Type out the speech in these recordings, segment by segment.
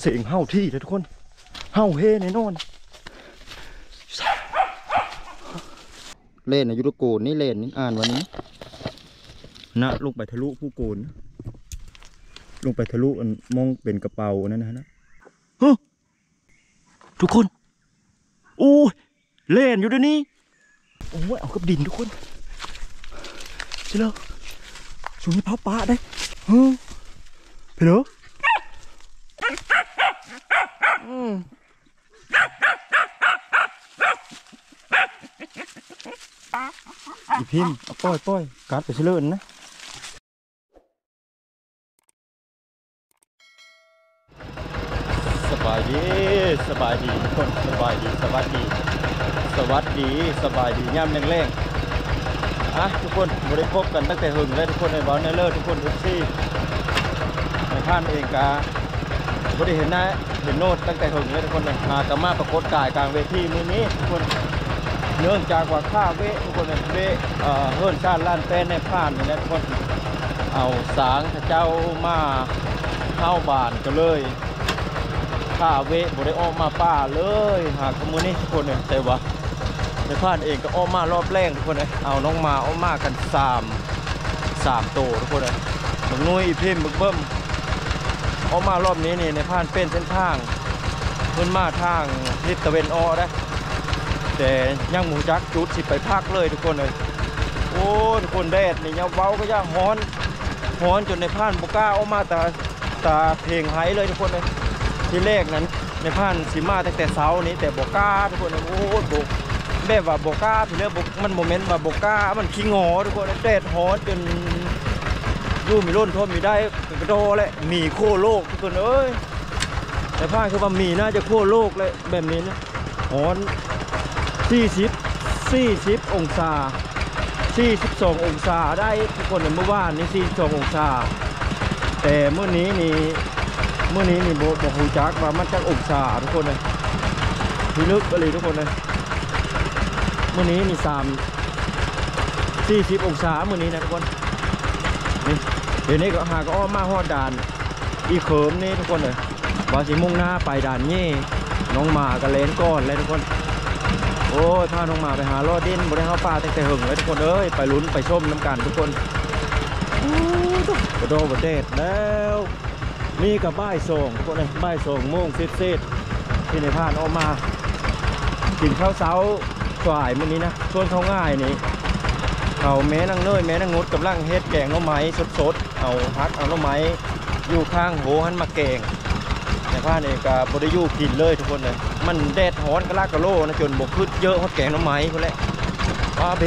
เสียงเห่าที่เลยทุกคน เห่าเฮแน่นอน เล่นอายุรโกนนี่เล่นนี่อ่านวันนี้ นะลงไปทะลุผู้โกน ลงไปทะลุอันมองเป็นกระเป๋าอันนั้นนะนะฮะทุกคนอู้ยเล่นอยู่เด้วยวนี้โอ้ยเอากับดินทุกคนใช่แล้วช่วงนี้เผาป่าได้ฮะไปเหรอ อีพิมพ์เอาปล่อยปล่อยการไปเฉลินนะสบายดีสบายดีทุกคนสบายดีสวัสดี สวัสดีสบายดีย่ำแรงๆอะทุกคนบริพบกันตั้งแต่หึงเลยทุกคนในบอลในเลิศทุกคนทุกที่ในท่านเองกา บริเห็นหนะเห็นโน้ตตั้งแต่หึงเลยทุกคนเลยมากระมาปรากฏกายกลางเวทีมือนี้ทุกคนเนื่องจากว่าข้าเวทุกคนเนี่ยเวเอ่อเฮิรนชาติล้านแป้นในผ่านนี่แหละทุกคนเอาสางพระเจ้ามาเข้าบานก็เลยข้าเวบได้ออกมาป่าเลยหากมือนี้ทุกคนเนี่ยแต่ว่าในผ่านเองก็ออกมารอบแรกทุกคนเลยเอาน้องมาออกมากันสามสามโตวทุกคนเลยมึงนุ้ยพิมพ์มึงเบิ้ม ออกมารอบนี้นี่ในผ่านเป็นเส้นทางเพิ่นมาทางทิศตะเวนออกได้แต่ยังหมูจักจุดสิไปพักเลยทุกคนเลยโอ้ทุกคนแดดนี่ยังเว้าก็ยังฮ้อนฮ้อนจนในผ่านบก้าออกมาตาตาเพลงไห้เลยทุกคนเลยที่แรกนั้นในผ่านสีมาตั้งแต่เช้านี้แต่บก้าทุกคนเลยโอ้บกแบบว่าบก้าพี่เลือกบมันโมเมนต์ว่าบก้ามันขี้งอทุกคนเลยแดดฮ้อนจน ยู่มีร่นทนมีได้กระโดดเลยมีโคโลกทุกคนเอ้ยในผ่าคือว่ามีน่าจะโคโลกเลยแบบนี้นะฮ้อน40 40 องศา 42 องศาได้ทุกคนเมื่อวานนี้42 องศา แต่เมื่อนี้นี่เมื่อนี้นี่โบบอกฮูจักว่ามันจักองศาทุกคนเลยพิลึกอะไรทุกคนเลยเมื่อนี้นี่3 40 องศาเมื่อนี้นะทุกคน เดี๋ยวนี้ก็หาก็อ้อมมาฮอดด่าน อีเขิมนี่ทุกคนเลยว่าสิมุ่งหน้าไปด่านเย่น้องหมากับเลนก้อนเลยทุกคน โอ้ยพาน้องหมาไปหารอดดินบริหารปลาตั้งแต่หึงเลยทุกคนเอ้ยไปลุ้นไปชมน้ำกันทุกคนโอ้ยกระโดดประเทศแล้วมีกับบ้ายส่งคนเลยบ้ายส่งโม่งซิดซิดที่ในพานออกมากินข้าวเช้าฝ่ายมื่อนี้นะชวนเขาง่ายนี่ เขาแม่นางเนยแม่นางงดกำลังเฮ็ดแกงน้ำไม้สดๆเอาพักเอาน้ำไม้อยู่ข้างโหหันมาแกงในผ้านี่ก็บริยูกินเลยทุกคนเลยมันแดดฮ้อนกะลากระโลนะจนบกขึ้นเยอะฮอดแกงน้ำไม้คนแหละว่าเบ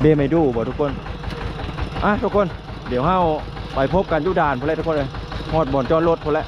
เบไม่ดูบ่ทุกคนอะทุกคนเดี๋ยวเฮาไปพบกันยุด่านคนแหละทุกคนเลยฮอดบ่อนจอดรถคนแหละ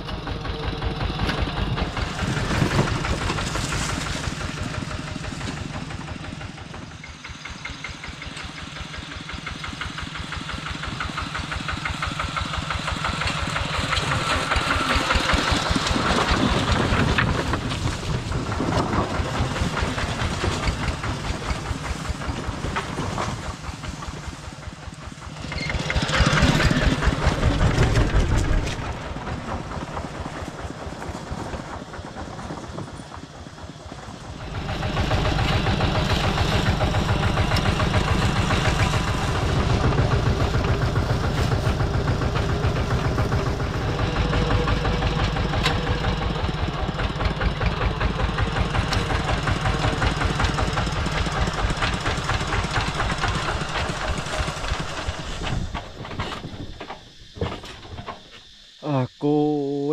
อ่าโก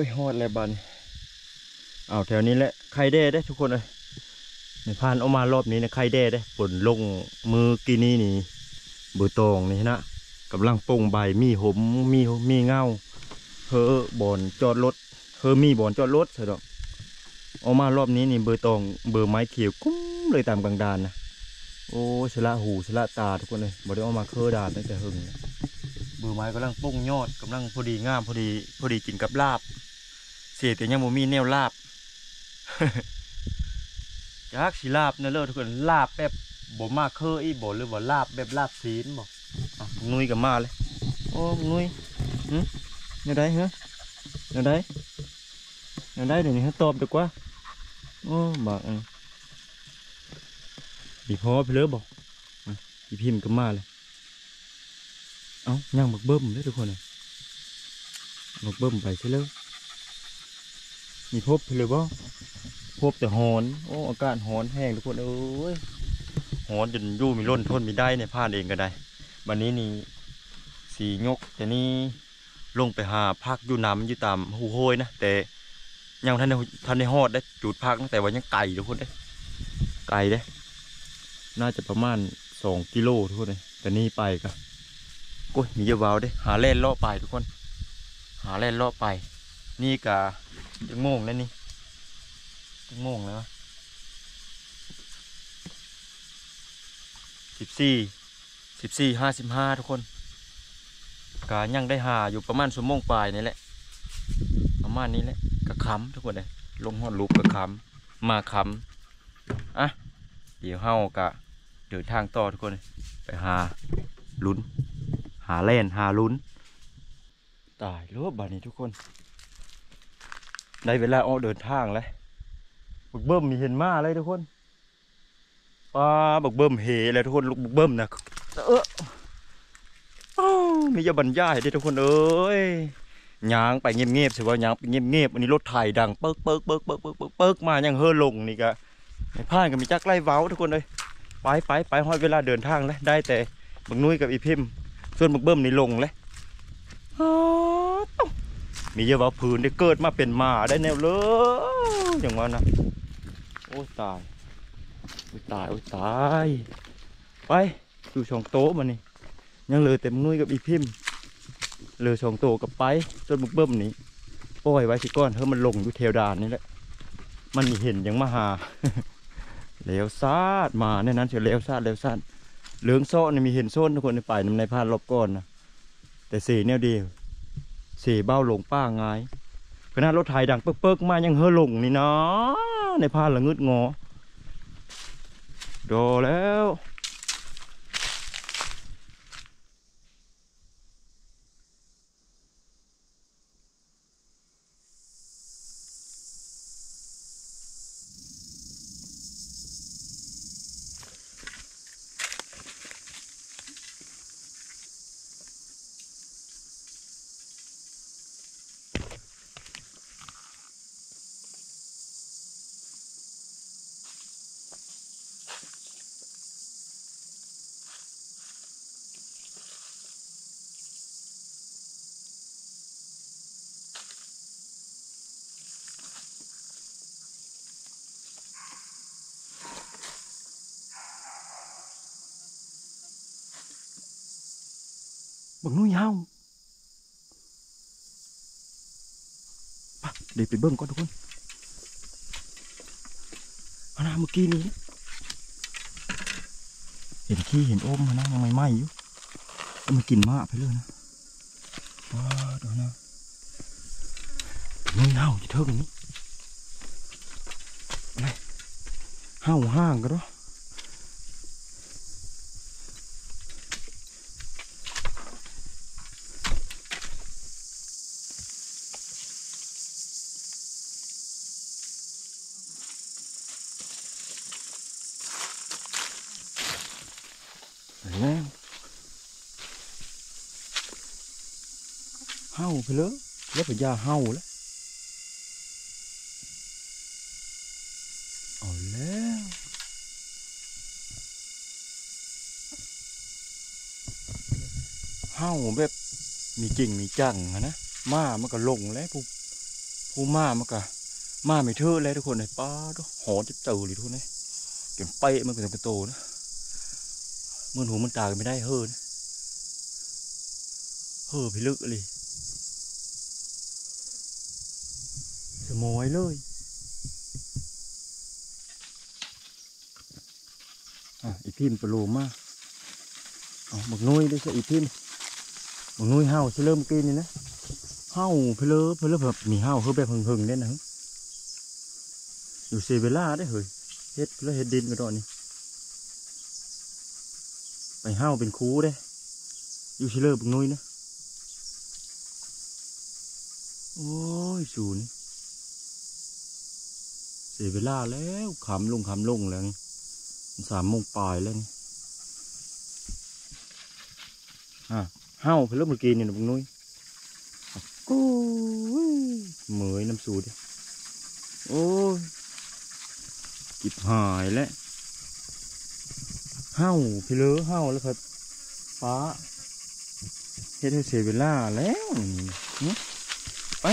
ยฮอด แล้วบันเอาวแถวนี้แหละไข่แด้ได้ทุกคนเลยในพานออกมารอบนี้นะไข่แด้ได้ฝนลงมือกีนี้นี่เบือตองนี่นะกำลังปงใบมีหมมีมีเงาเฮอบอนจอดรถเฮอมีบอนจอดรถใช่ดอกเออกมารอบนี้นี่เบอร์ตองเบอร์ไม้เขียวกุ้มเลยตามกลางดานนะโอ้ชละหูชละตาทุกคนเลยบ่ได้ออกมาเคอดานตั้งแต่หึงเบือไม้กำลังปุ้งยอดกำลังพอดีงามพอดีพอดีกินกับลาบ เสียแต่ยังบ่มีแนวลาบจักสิลาบเนอะเลิศทุกคนลาบแบบบ่มาเคออีบ่หรือว่าลาบแบบลาบศีลบ่อะนุ้ยกับมาเลยโอ้นุ้ยหึเนี่ยได้เหรอเนี่ยได้เนี่ยได้เดี๋ยวนี้เขาตอบดีกว่าโอ้บอกเออดีพอไปเลยบอกอะพี่พิมพ์ก็มาเลยเอ้ายังบักเบิ้มเลยทุกคนเลยบักเบิ้มไปใช่เลย มีพบเลยบ่พบแต่หอน โอ้อากาศหอนแห้งทุกคนเอ้ยหอนจนยู่มีร่นทนมีได้เนี่ยพลาเองก็ได้วันนี้นี่สียกแต่นี่ลงไปหาพักอยู่น้ำอยู่ตามหูโหยนะแต่ยังทันได้ทันได้ฮอดได้จุดพักแต่ว่ายังไกลทุกคนเด้ไกลเด้ น่าจะประมาณสองกิโลทุกคนเลยแต่นี่ไปก็โอ้ยมีเยอะเบาเด้หาเล่นลาะไปทุกคน หาเล่นลาะไป นี่กะ จะโง่งแล้วนี่จะโง่งแล้วสิบสี่สิบสี่ห้าสิบห้าทุกคนกายังได้หาอยู่ประมาณชั่วโมงปลายนี่แหละ ประมาณนี้แหละกระคำทุกคนเลยลงหอดลูกกระคำมาคำอะเดี๋ยวเฮากะเดินทางต่อทุกคนเลยไปหาลุ้น หาเล่นหาลุ้น ตายรบบัดนี้ทุกคน ได้เวลาออกเดินทางแล้วบักเบิ้มมีเห็นมาเลยทุกคนปลาบักเบิ้มเหเลยทุกคนลูกบักเบิ้มนะเออมีจะบรรยายได้ทุกคนเอ้ยยางไปเงียบๆสิว่ายางไปเงียบๆอันนี้รถไถดังเปิกเปิกเปิกเปิกเปิกเปิกเปิกมายังเฮอลงนี่กะในพานก็มีจักไล่เว้าทุกคนเลยไปไปไปฮอดเวลาเดินทางแล้วได้แต่บักนุ้ยกับอีพิมส่วนบักเบิ้มนี่ลงเลยอ้าวต้อ มีเยอะว่าพื้นได้เกิดมาเป็นหมาได้แนวเลยอย่างว่านะโอ้ตายโอ้ตายโอ้ตาย ไปดูช่องโต๊ะมานี่ยังเหลือแต่บักนุ้ยกับอีพิมพ์เหลือช่องโต๊ะกับไปส่วนบักเบิ้มนี่ปล่อยไว้สิก้อนเฮ้ยมันลงอยู่เทวดานนี่แหละ มันมีเห็นอย่างมาหาเลวซาดมาในนั้นเสียเหลวซาดเลวซาดเหลืองโซ่เนี่มีเห็นโซนทุกคนในป่ายในพานรอบก้อนนะแต่สีแนวเดียว เสเบ้าหลงป้าไงายขณะรถไถดังเปิ๊กๆมายังเฮอหลงนี่นะในพานละงึดงอโดแล้ว บังนุ้ยเฮาไปเดี๋ยวไปเบิ่งก่อนทุกคนอานะเมื่อกี้นี้ เห็นขี้เห็นโอมมานะยังไม่ไหม้อยู่มันกินมากไปเลยนะว้าวเดูนะนุ้ยเฮาจะเท่านี้อะไรเฮาห้างก็ได้วเห่า ไปเลยแล้วไปยาเห่าแล้วเอาแล้วเห่าแบบมีจริงมีจังนะมามันก็ลงแล้วผู้ผู้มามันก็มาไม่เท่อแล้วทุกคนเลยป้าดหอนจะเจอเลยทุกคนเลยจนเป๊ะมันก็จะเป็นโตนะมื่นหูมันตากันไม่ได้เฮิรนะเฮิรพิลึกเลย สมยเลยอะอีพิมพ์ปลาโลมาเอาหมกนุ้ยด้วยใช่อีพิมพ์หมกนุ้ยเห่าใช่เริ่มกินนี่นะเห่าเพลอเพลอแบบมีเห่าเฮ้แบบหึงๆเนี่ยนะอยู่เซเวล่าได้เฮ้ยเฮ็ดแล้วเฮ็ดดินกันตอนนี้ไปห้าเป็นครูเด้อยู่เชิเลอร์บึงนุ้ยนะโอ้ยศูนย์ เสียเวลาแล้วขำลงขำลงแล้วนี่สามโมงปลายแล้วนี่อะเฮ้าไปเริ่มเมื่อกี้นี่นะบุงนุ้ยโอ้เหมยน้ำสูดิโอ้ยกิบหายแล้วเฮ้าพี่เลอเฮ้าแล้วครับฟ้าเฮ็ดให้เสียเวลาแล้วนี่ไป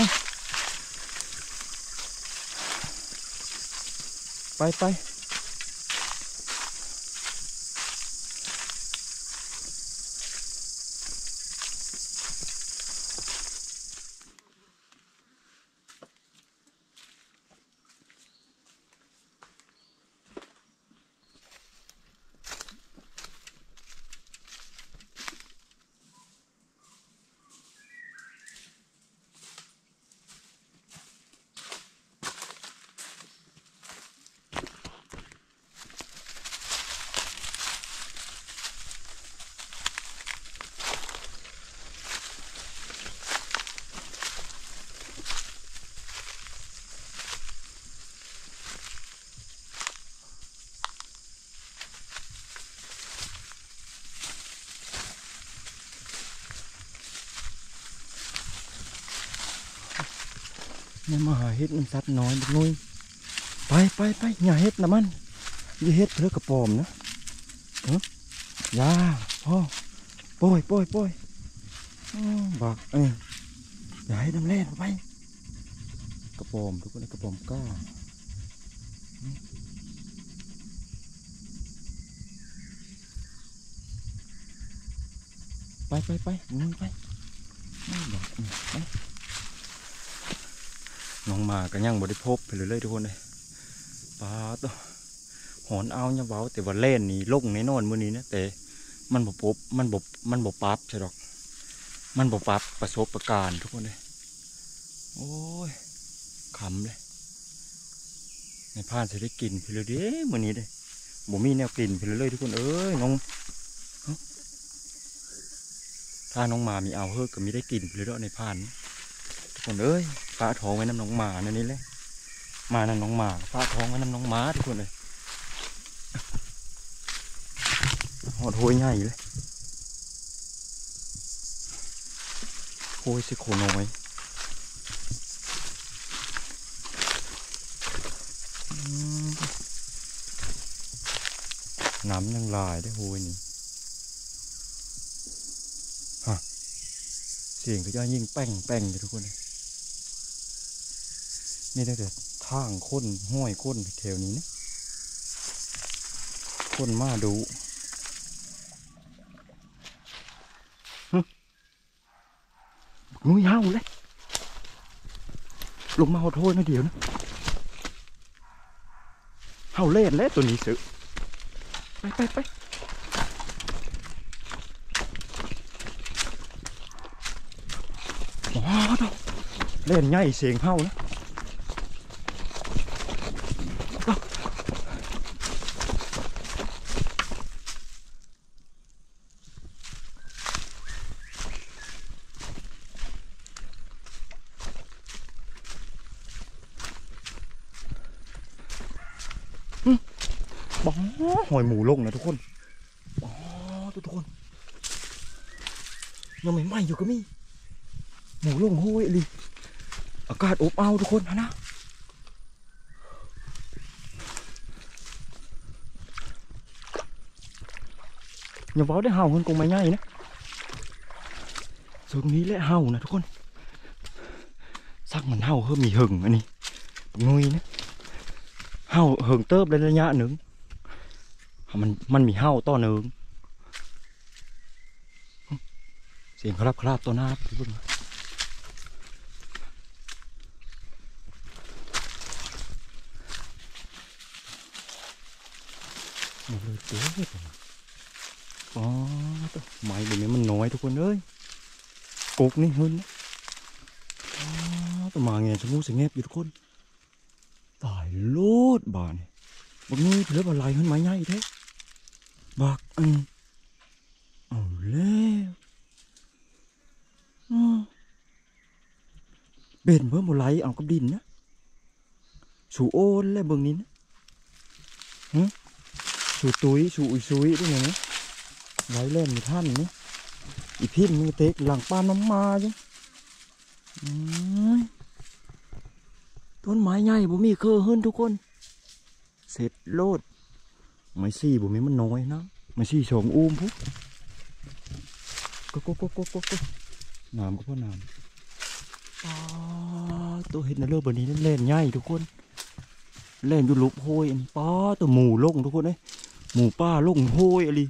ไป ไปนี่มาหาเฮ็ดมันสัตว์น้อยบักนุ้ยไปไปไปอย่าเฮ็ดนะมันอย่าเฮ็ดเพื่อกระปอมนะเอ้อยาพ่อโป้ยโป้ยโป้ยอ้อบักเอ้ยอย่าให้น้ำเล่นไปกระปอมทุกคนกระปอมกล้าไปไปไปมึงไปอ้าวบักเอ้ยไป น้องมาก็ยังบ่ได้พบไปเลยเลยทุกคนเลยปลาตัวหอนเอาเนี่ยเบาแต่ว่าเล่นนี่ลงแน่นอนมือนี้นะแต่มันบ่พบมันบ่มันบ่ปรับใช่ดอก มันบ่ปรับประสบประการทุกคนเลยโอ้ยขำเลย ในพานจะได้กินไปเลยเด้มือนี้เด้บ่มีแนวกลิ่นไปเลยเลยทุกคนเอ้ยน้องถ้าน้องมามีเอาเฮ้อก็มีได้กลิ่นไปเลยเด้อในพานทุกคนเอ้ย ฟ้าท้องไว้น้ำน้องหมานั่นนี่แหละมานั่นน้องหมาฟ้าท้องไว้น้ำน้องหมาทุกคนเลยหอดโหยใหญ่เลยโหยสิโคน้อยน้ำยังลายได้โหยนี่ฮะเสียงก็จะยิ่งแป้งแป้งอยู่ทุกคนเลย นี่ตั้งแต่ทางค้นห้อยค้นแถวนี้นะค้นมาดูหงูยาวเลยลงมาขอโทษนะเดี๋ยวนะเฮาเล่นแล้วตัวนี้สึไปไปไปว้าวตัวเล่นง่ายเสียงเฮานะ บอหอยหมูลงนะทุกคนบอทุกคนยังไม่ไหม้อยู่ ก็มี หมูลงโห้ยลิอากาศอบอ้าวทุกคนนะนะอย่าบอกได้เห่าคนกงไม่ง่ายนะส่วนนี้แหละเห่านะทุกคนสักมันเห่าเพิ่มมีหึงอันนี้งุยนะเห่าหิงเติบในระยะหนึ่งมันมันมีเห่าต่อหนึ่ง เสียงครับครับต่อหน้าพี่เพิ่งมาเลยเต้อ๋อตัวไม้แบบนี้มันน้อยทุกคนเอ้ยกุกนี่หึนอ๋อตัวมาเงี้ยชะงูสิงเงียบอยู่ทุกคนตายโลดบานบักนี้เพื่ออะไรขึ้นไม้ใหญ่แท้บักอันเอาแล้วอ้อ เบนเพิ่มบ่ไหลเอากับดินนะสู่โอนแล้วเบิ่งนี้นะหึสู่ตุ้ยสู่อุยซุยด้วยนะไหลเล่นมีท่านนี่อีพินมันเตกหลังป้าน้ำมาจ้ะต้นไม้ใหญ่บ่มีเครือเฮิรนทุกคน เสร็จโลด ไม้ซี่บ่มีมันน้อยนะไม้ซี่สองอุ้มพุกก็ก็ก็ก็ก็ก็น้ำก็พ่อน้ำ ตัวเห็ดนะเลือบนนี้นั่นเล่นใหญ่ทุกคน เล่นอยู่ลุกโหยอันนี้ป้าตัวหมูลงทุกคนเอ้ยหมูป้าลงโหยอะไร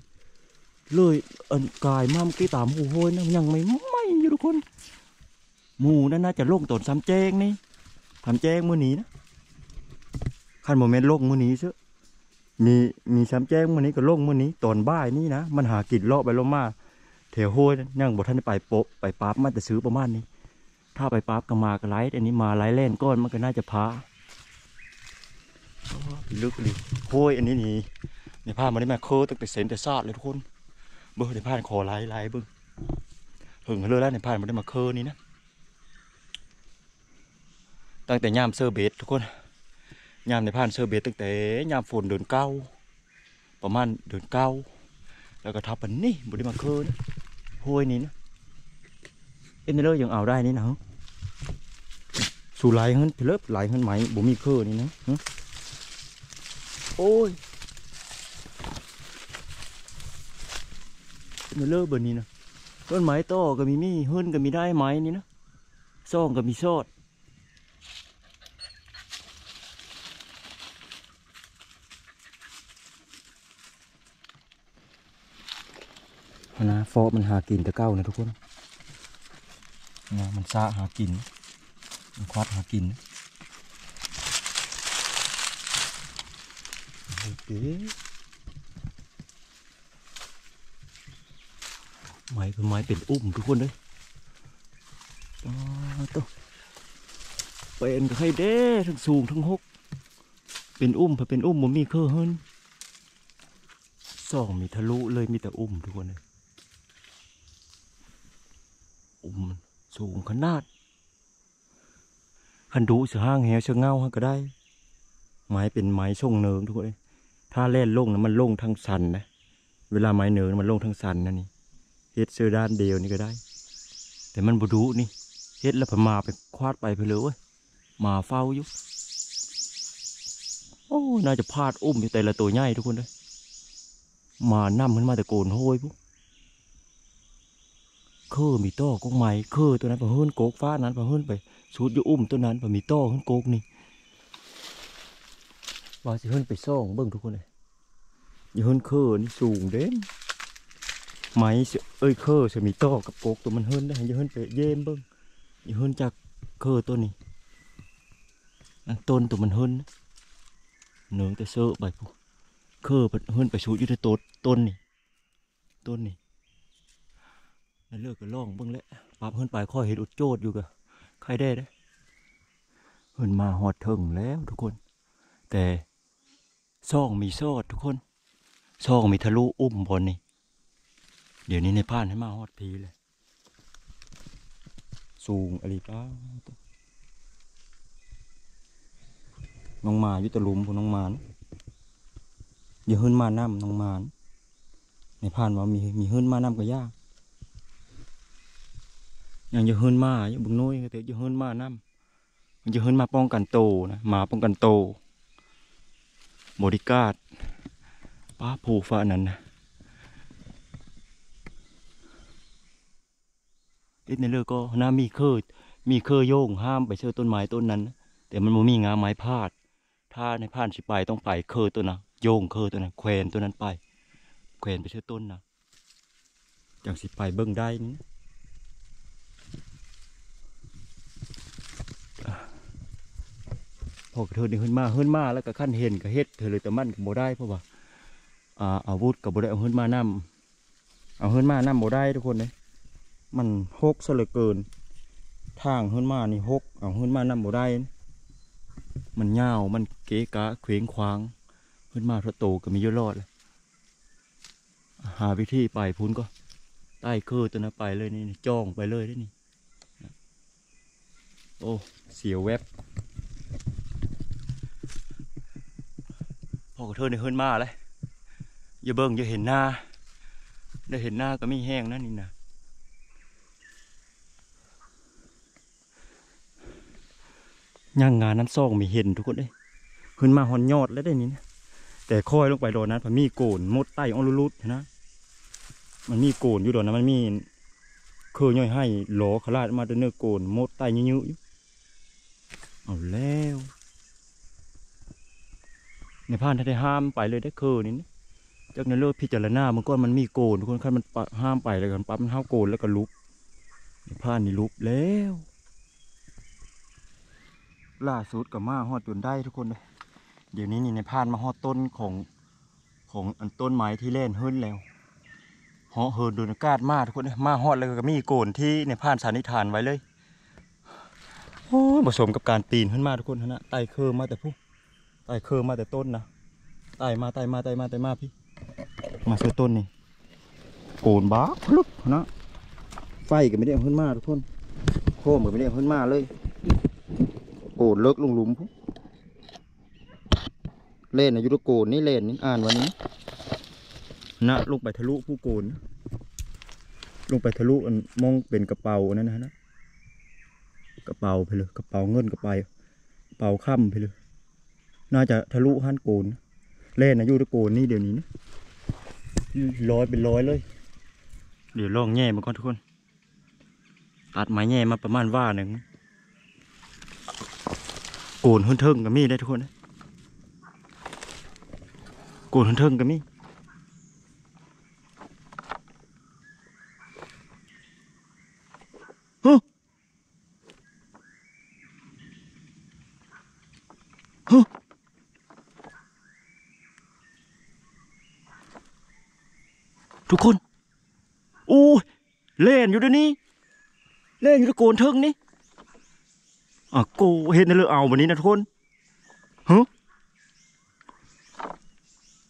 เลยอันกายมาเมื่อกี้ตามหูโหยนะยังไม่ไม่อยู่ทุกคน หมูนั่นน่าจะลงตอนซ้ำแจ้งนี่ทำแจ้งมื่อนี้นะขั้นโมเมนต์ลงมื่อนี้เชอมีมีช้ำแจ้งมื่อนี้ก็ลงมื่อนี้ตอนบ่ายนี่นะมันหากินเลาะไปเลาะมาแถวห้วยนั่นยังบ่ทันไปโปะไปปั๊บมาแต่ซื้อประมาณนี้ ถ้าไปปั๊บก็มาก็ไลท์อันนี้มาไลท์เล่นก้อนมันก็น่าจะพาลึกเลยห้ยอันนี้นี่ในผ้ามันได้มาโคตั้งแต่เซนแต่ซาดเลยทุกคนเบิ่งในผ้าคอไลท์ไลท์เบิ่งหึงเลยแล้วในผ้ามันได้มาเคอนี่นะตั้งแต่ยามเซอร์เบสทุกคนยามในผ่านเซอร์เบสตั้งแต่ยามฝนเดือนเก้าประมาณเดือนเก้าแล้วก็ทับปันนี่บุได้มาคืนห้วยนี้นะ เอ็นเนอร์ยังเอาได้นี่นะฮะสู่ไหลเฮินเพลิบไหลเฮินไหมบุมีคือนี่นะโอ้ยเอ็นเนอร์เบอร์นี้นะต้นไม้โตอก็มีมีเฮินก็มีได้ไหมนี่นะซ่องก็มีซอดนะฟอมันหากินแต่เก้านะทุกคน นะมันซาหากิน มันควัดหากินโอเคไม้เป็นไม้เป็นอุ้มทุกคนเลยอ๋อตัวเป็นก็ให้เด้ทั้งสูงทั้งหก เป็นอุ้มพอเป็นอุ้มมันมีเครือเฮินสองมีทะลุเลยมีแต่อุ้มทุกคนเลย อุ้มมัน สูงขนาดคันดูเสือห้างแหวเสือเงาฮะก็ได้ ไม้เป็นไม้ช่งเนิงทุกคนเอ้ยถ้าแล่นลงนะมันลงทางสันนะเวลาไม้เนิงมันลงทางสันนะนี่เฮ็ดเสือด้านเดียวนี่ก็ได้ แต่มันบดูนี่เฮ็ดแล้วพมาไปควาดไปเพนเลยเว้ยหมาเฝ้าอยู่โอ้น่าจะพลาดอุ้มอยู่แต่ละตัวใหญ่ทุกคนเลยหมานั่มขึ้นมาแต่โกนโห้ยปุ๊เคือมีต้อกกไม้เคอตัวนั้นพอเฮิรนโกกฟ้านั้นพอเฮิรนไปสูดอยู่อุ้มตัวนั้นพอมีต้อเฮิรนโกกนี่ว่าสิเฮิรนไปซ่องเบิ่งทุกคนเลยอย่าเฮิรนเคอนี่สูงเด่นไม้เอ้ยเคอจะมีต้อกับโกกตัวมันเฮิรนได้อย่าเฮิรนไปเยี่ยมเบิ่งอย่าเฮิรนจากเคอตัวนี้อันต้นตัวมันเฮิรนเนื้อแต่เสื้อไปปุ๊เคอเพิ่นเฮิรนไปสูดอยู่ในต้นต้นนี่ต้นนี่ เลิกก็ล่องเบิ่งแล้วปรับเฮินไปข้อเห็ดอุดโจดอยู่กะใครได้เด้เฮินมาหอดถึงแล้วทุกคน แต่ซ่องมีซอดทุกคนซ่องมีทะลุอุ้มบนนี่เดี๋ยวนี้ในพานให้มาหอดพีเลย สูงอะไรป้าน้องมาอยู่ตะลุมพวกน้องมานอย่าเฮินมาน้ำน้องมานในพานว่ามีมีเฮินมาน้ำก็ยาก ยังจะเฮินมาอยู่บึงน้อยก็แต่จะเฮินมานํมันจะเฮินมาป้องกันโตนะหมาป้องกันโตบริการดป้าผูฟ้านั้นนะติดในเรือก็น้ามีเคยมีเคยโยงห้ามไปเชื่อต้นไม้ต้นนั้นนะแต่มันมีงาไม้พาด ถ้าในพานสิไปต้องไปเคยตัวนะโยงเคยตัวนั้นแขวนตัวนั้นไปแขวนไปเชื่อต้นนะจังสิไปเบิ่งได้นี่ พอกระเทินนี่ขึ้นมาขึ้นมาแล้วก็ขั้นเห็นก็เฮ็ดเธอเลยแต่มันก็บ่ได้เพราะว่าอ่าอาวุธก็บ่ได้เอาขึ้นมานํเอาขึ้นมานํบ่ได้ทุกคนเลยมันหกซะเหลือเกิน ทางขึ้นมานี่หกเอาขึ้นมานํบ่ได้ มันยาวมันเกะกะเขวงควางขึ้นมาถ้าโตก็มีเยอะรอดเลยหาวิธีไปพุ้นก็ ใต้คือตัวนั้นไปเลยนี่จ้องไปเลยได้นี่ โอ้ เสียวแวบ พ่อขอโทษในเฮิรนมาเลยอย่าเบิ่งอย่าเห็นหน้า ได้เห็นหน้าก็ไม่แห้งนะนี่นะย่างงานนั้นซองไม่เห็นทุกคนเด้ยขึ้นมาหอนยอดแล้วได้นี่นะแต่ค่อยลงไปโดนนั้นพอมีโกนมดไต้ออลุลุดนะมันมีโกนอยู่โดนนะมันมีเคยย่อยให้หลอขลาดมาแตัวเนื้อโกนมดไต้ยื้อๆอยู่เอาแล้ว ในพานถ้านได้ห้ามไปเลยได้คือนี่จากนั้นเลิกพิจารณามันก็มันมีโกนทุกคนขั้นมันห้ามไปเลยกันปั๊บมันห้ามโกนแล้วก็ลุกในพานนี่ลุกแล้วล่าสุดกับมาฮอดจนได้ทุกคนเลยเดี๋ยวนี้นี่ในพานมาฮอดต้นของของอันต้นไม้ที่เล่นเฮิรนแล้วเหาะเฮิรนโดนกาศมาทุกคนเลยมาฮอดแล้วก็มีโกนที่ในพานสันนิษฐานไว้เลยโอ้ผสมกับการปีนขึ้นมาทุกคนนะไต่เคอมาแต่ผู้ ไต่เคอมาแต่ต้นนะไต่มาไต่มาไต่มาไต่มาพี่ มาซื้อต้นนี่โกนบ้าพลุกนะไฟก็ไม่ได้ขึ้นมาทุกคนโคมก็ไม่ได้ขึ้นมาเลยโกนเลิกลงหลุมพุเล่นอายุโกนนี่เล่นนี่อ่านวันนี้นะลงไปทะลุผู้โกนลงไปทะลุอันมองเป็นกระเป๋านั่นนะนะกระเป๋าไปเลยกระเป๋าเงินกระเป๋ากระเป๋าค่ำไปเลย น่าจะทะลุหันโกน เล่นอายุโกนนี่เดี๋ยวนี้นะร้อยเป็นร้อยเลย เดี๋ยวลองแง่มาก่อนทุกคน ตัดไม้แง่มาประมาณว่าหนึ่งโกนหุ่นเทิงก็มีได้ทุกคนนะโกนหุ่นเทิงก็มีฮึฮึ ทุกคนโอ้เล่นอยู่เดี๋ยวนี้เล่นอยู่ที่โกนเทิงนี่อะกูเห็นในเรือเอาวันนี้นะทุกคนฮะ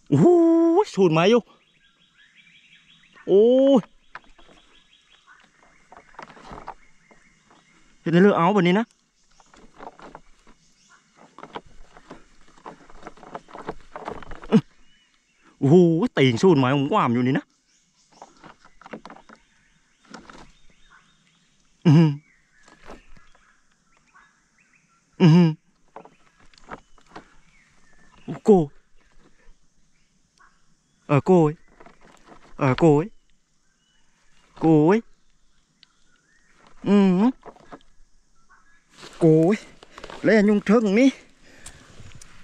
โอ้โหสูดไม้อยู่โอ้ยเห็นในเรือเอาวันนี้นะโอ้โหตีงสูดไม้ผมว่ามอยู่นี่นะ อือหือ อือหือโอ้โก เออโกยเออโกยโกยอืมโกยแล้วยุงเทิงนี่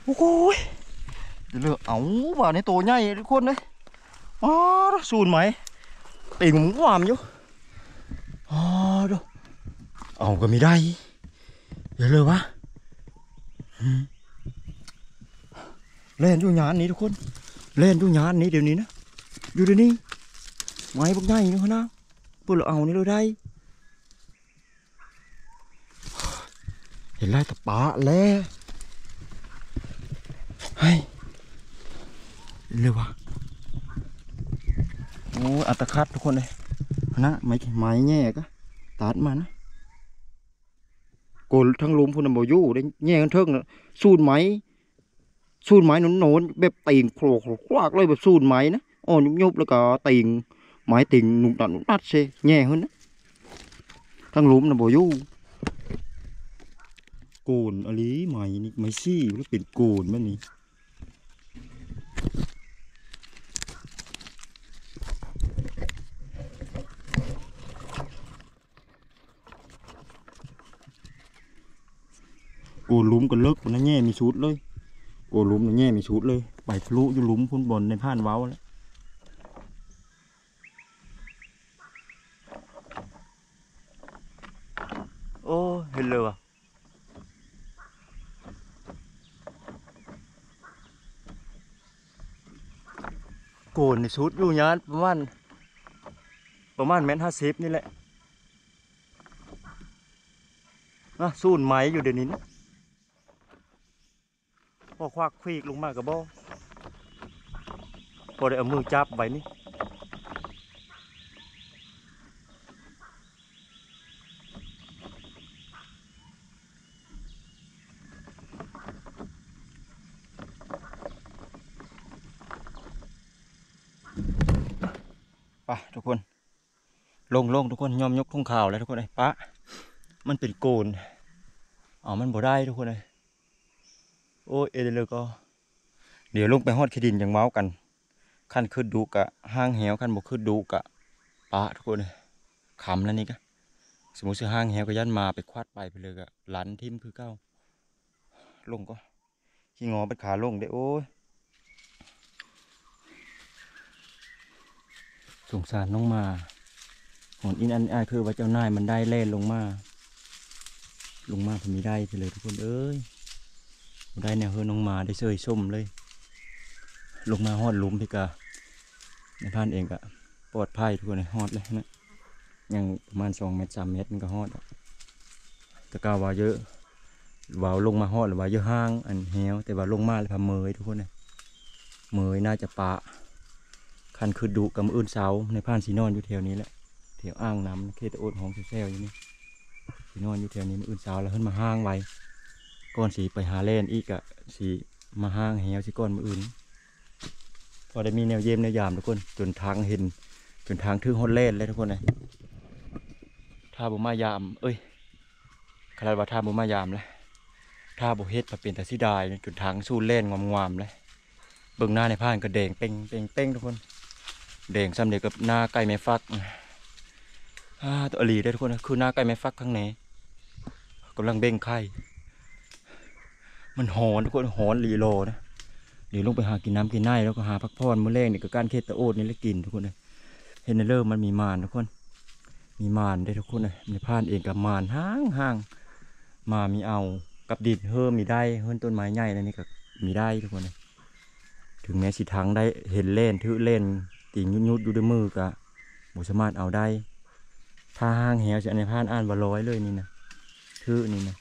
โอ้โกยเดี๋ยวเลือกเอาว่าในตัวใหญ่ทุกคน เลยอ๋อสูนไหมตีงหวามอยู่อ๋อดูเอาอย่านอยู่งานนี้ทุกคนเล่นอยู่งานนี้เดี๋ยวนี้นะอยู่เดี๋ยวนี้ไม้พวกใหญ่นี่เขานะพื่อเราเอานี่เราได้เห็นไรตะปาแล้วเฮ้ยเร็ววะโอ้อัตคัดทุกคนเลยนะไม้ไม้แง่ก็ตัดมานะโกนทั้งลุมพุ่นนบ่อยู่ได้แย่กันเทิงนะสูนไหม สูนไหมหนุนนนๆแบบติ่งโผล่ควักเลยแบบสูนไหมนะอ่อนยุบๆแล้วก็ติ่งไม้ติ่งหนุนตัดหนุนตัดเซแย่ขึ้นนะทั้งลุมนะบ่อยู่โกนอะลีไหมนี่ไหมซี่แล้วเป็นโกนแม่นี่โกนลุมก็เลิกนะแง่มีชุดเลย โกลุมนแง่มีชุดเลยไปทะลุอยู่หลุมพุ่นบนในผ่านเว้าแล้วโอ้เห็นเลยว่ะโกนในชุดอยู่ยานประมาณประมาณแมนห้าสิบนี่แหละนะสูนไหมอยู่เดี๋ยวนี้นะ ควักควีกลงมากับบ่พอได้เอามือจับไว้นี่ปทุกคน ลงลงทุกคนยอมยกทุ่งข่าวแล้วทุกคนไอ้ปะมันเป็นโกนอ๋อมันบ่ได้ทุกคนเลย โอ้ยเอเดเลยก็ เดี๋ยวลงไปฮอดขี้ดินอย่างเมาส์กันขั้นขึ้นดูกะห้างแหวขั้นบ่ขึ้นดูกะปะทุกคนเลยขำแล้วนี่กะสมมติว่าห้างแหวก็ยันมาไปควัดไปไปเลยกะหลันทิมคือเก้าลงก็ขี้งอเป็นขาลงได้โอ้ยสงสารน้องมาหอนอินอันอายคือว่าเจ้านายมันได้เล่นลงมา ลงมาผมมีได้ไปเลยทุกคนเอ้ย ได้แนวเฮือน้องมาได้เสยส้มเลย ลงมาฮอดลุมพี่กาในพานเองก็ปลอดภัยทุกคนเลยฮอดเลยนะยังประมาณสองเมตรสามเมตรมันก็ฮอดตะกาวาเยอะว่าลงมาฮอดหรือว่าเยอะห้างอันเหวแต่ว่าลงมาเลยพาเมยทุกคนเลยเมยน่าจะปะคันคือดุกับอื่นเสาในพานสีนอนอยู่แถวนี้แหละแถวอ่างน้ำเขตโอดของแซวๆอยู่นี่สีนอนอยู่แถวนี้มืออื่นเสาแล้วขึ้นมาห้างไว้ ก่อนสีไปหาเล่นอีกอะสีมาห้างเหียวสิก่อนมืออื่น พอได้มีแนวเยี่ยมแนวยามทุกคนจนทางเห็นจนทางถึงฮอลแลนเลยทุกคนเลยถ้าบุมายาม เอ้ยขนาดว่าถ้าบุมายามเลยถ้าบุเฮ็ดมาเป็นแต่สิดายจนทางสู้เล่นงอมงามๆเลยเบื้องหน้าในผ่านก็แดงเป่งเป่งเป่งทุกคนแดงซ้ำเดียวกับหน้าไก่แม่ฟักอ่าตัวอลีได้ทุกคนคือหน้าไก่แม่ฟักข้างในกำลังเบ่งไข่ มันหอนทุกคนหอนลีโลนะเดี๋ยวลงไปหากินน้ำกินไนแล้วก็หาพักผ่อนมื้อแรกนี่ก็การเคตตะโอดนี่แหละกินทุกคนเลยเห็นในเริ่มมันมีมานทุกคน มีมานได้ทุกคนเลยในพานเองกับมานห่างห่างมามีเอากับดินเฮิมมีได้เฮิรนต้นไม้ใหญ่แล้วนี่ก็มีได้ทุกคนเลยถึงแม้สิทังได้เห็นเล่นถือเล่นติงยุดยุดๆอยู่ด้วยมือกะบ่สามารถเอาได้ถ้าห้างแหวจะในพานอ่านว่าร้อยเลยนี่นะถือนี่นะ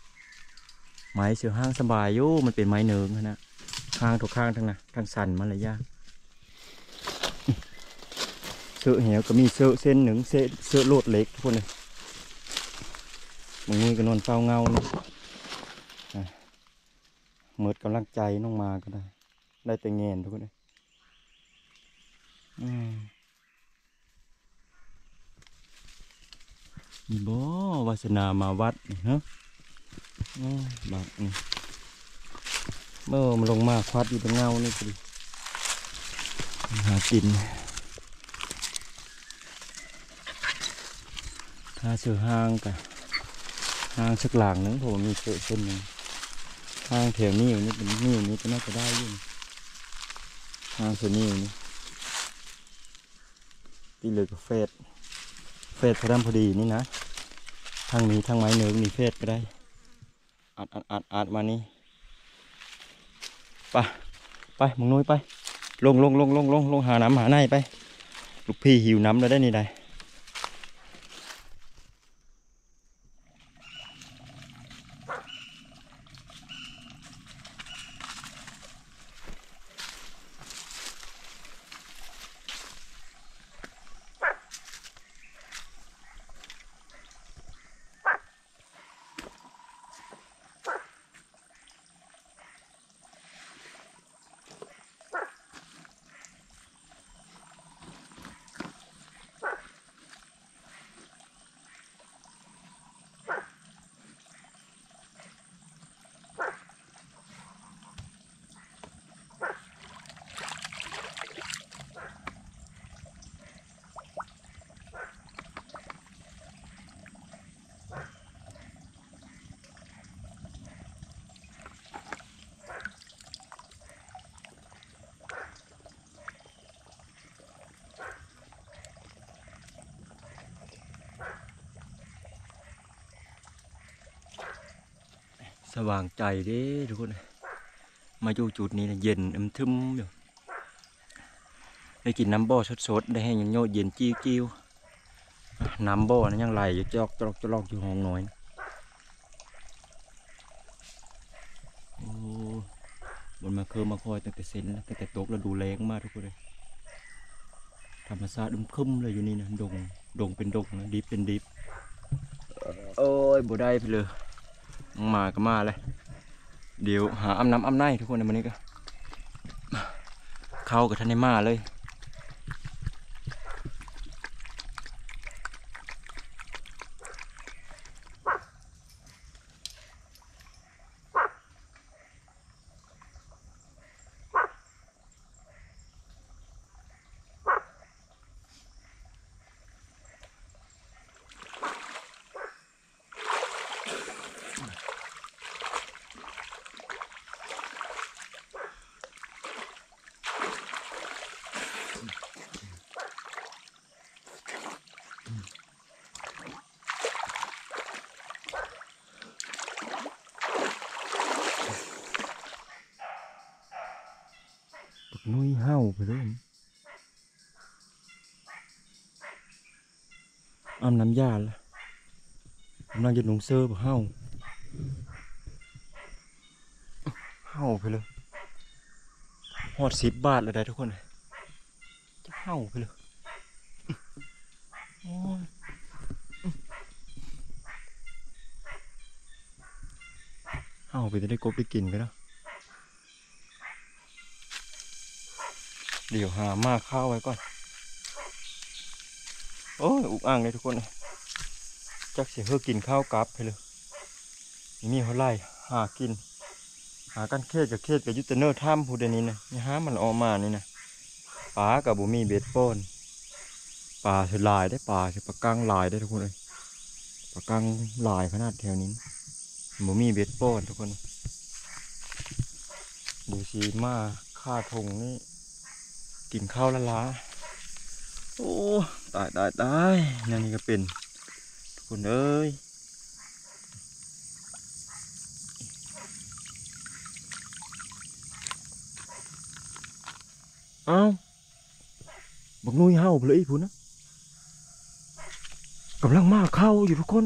ไม้เสือห้างสบายอยู่มันเป็นไม้เนิงนะข้างทุกข้างทั้งนะทั้งสันมันเลยยากเสือเหวก็มีเสือเส้นหนึ่งเสือเสือโลดเล็กทุกคนเลยมึงมือก็นอนเฝ้าเงาเนาะอะเมิดกำลังใจน้องมาก็ได้ ได้แต่เงินทุกคนเลยอืมมีบ่วาสนามาวัดนี่ฮะ บักนี่เมื่อมันลงมาควัดอยู่ตรงเงานี่พอดีหากินถ้าเสือห้างกะห้างสักหลังนึงผมมีเสือเส้นหนึ่งห้างแถวนี้อยู่นี่เป็นนี่อยู่นี่ก็น่าจะได้อยู่ห้างเสือนี่อยู่นี่ที่เหลือก็เฟสเฟสพอดำพอดีนี่นะทางนี้ทางไม้เนื้อมีเฟสก็ได้ อัดอัดอัดอัดมานี่ไปไปมึงนุ้ยไป ลงลงลงลงลงลงหาน้ำหาในไป ลูกพี่หิวน้ำแล้วได้นี่ได้ ว่างใจเด้ทุกคน มาอยู่จุดนี้นะเย็นอึมทึมอยู่ได้กินน้ำบ่อสดๆได้ให้ยังโยเย็นจิ้วจิ้วๆน้ำบ่อนั้นยังไหลอยู่จอกจอกจอกอยู่ห้องน้อยโอ้บนมาเคอมาคอยตั้งแต่เซนแตั้งแต่ตกแล้วดูแรงมากทุกคนเลยธรรมชาติอึมคึมเลยอยู่นี่นะดงดงเป็นดงนะดิบเป็นดิบโอ้ยบ่ได้ไปเลย มาก็มาเลย เดี๋ยวหาอ้ำน้ำอ้ำในทุกคนในวันนี้ก็ เข้ากับท่านในมาเลย นุ้ยเห่าไปเลยอำน้ำยาละกำลังจะ หนุงเซอร์บ่เห่าเห่าไปเลยหอดสิบบาทเลยได้ทุกคนจะเห่าไปเลยโอ้ยเห่าไปจะได้กบได้กินกันเนาะเดี๋ยวหามาข้าวไว้ก่อน โอ้ยอุกอ่างเลยทุกคนเลย จักเสียเพื่อกินข้าวกลับไปเลยนี่เขาไล่หากิน หากันเคสกับเคสกับยุตเนอร์ถ้ำพูดอันนี้นะนี่หามันออกมานี่นะปลากับบุมีเบ็ดป้นปลาคือลายได้ปลาคือปลากังลายได้ทุกคนเลยปลากังลายขนาดแถวนี้บุมีเบ็ดป้นทุกคนดูสีมาค่าทงนี่กินข้าวละล้าโอ้ตายตายตายนั่นนี่ก็เป็น คนเอ้ยเอาบักนุ้ยเห่าไปเลยอีพูนนะกำลังมาเข้าอยู่ทุกคน